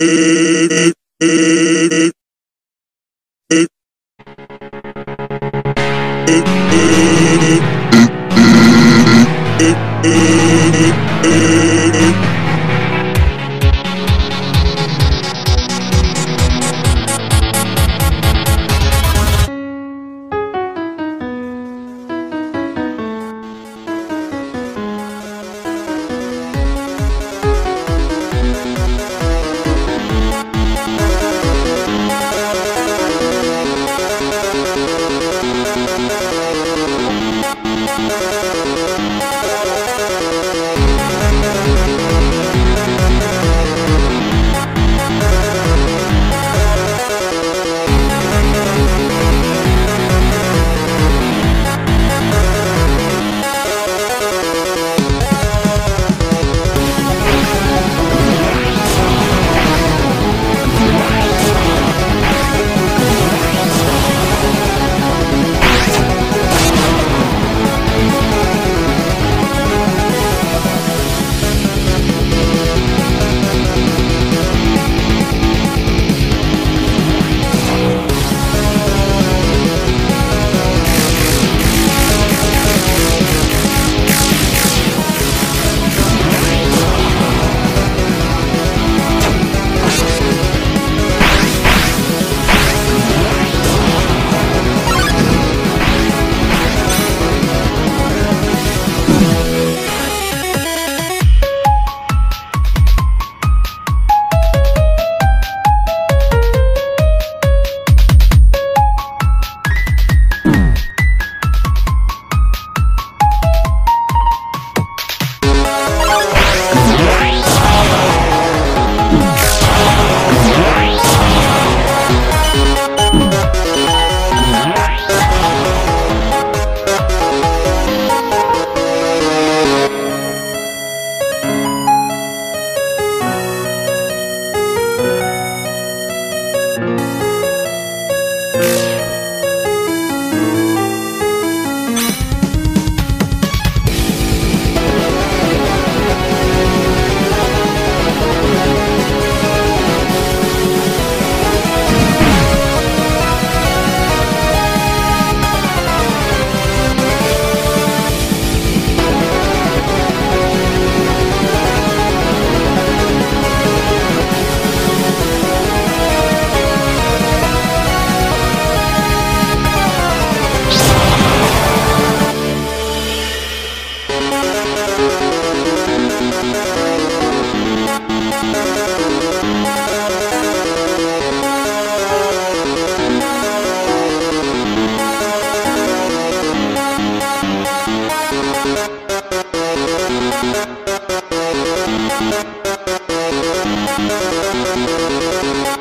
Uh... ¡Gracias